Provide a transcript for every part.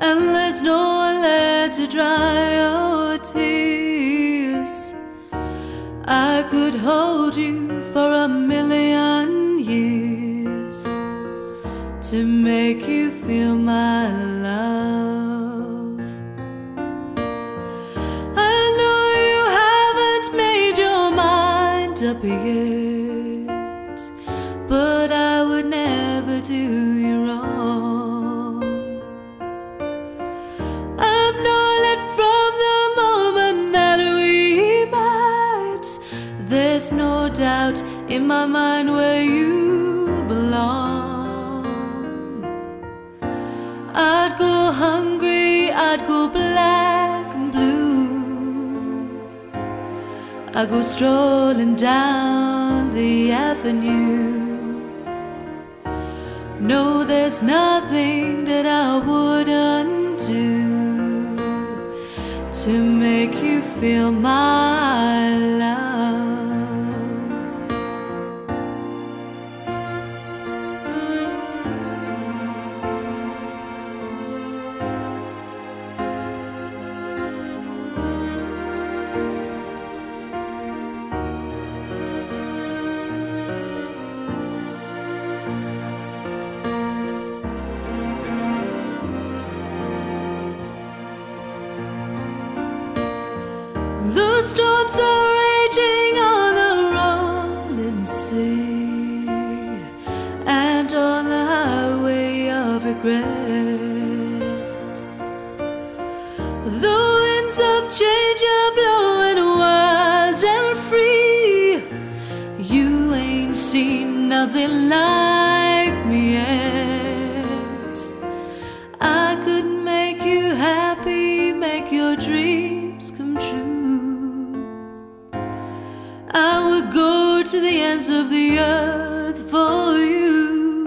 and there's no one there to dry your tears. I could hold you for a million years to make you feel my love. I know you haven't made your mind up yet, doubt in my mind where you belong. I'd go hungry, I'd go black and blue. I'd go strolling down the avenue. No, there's nothing that I wouldn't do to make you feel my love. Are raging on the rolling sea and on the highway of regret. The winds of change are blowing wild and free. You ain't seen nothing like me yet. To the ends of the earth for you.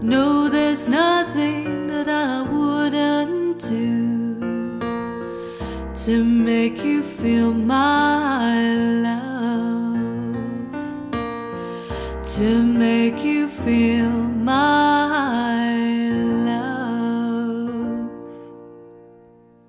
No, there's nothing that I wouldn't do to make you feel my love, to make you feel my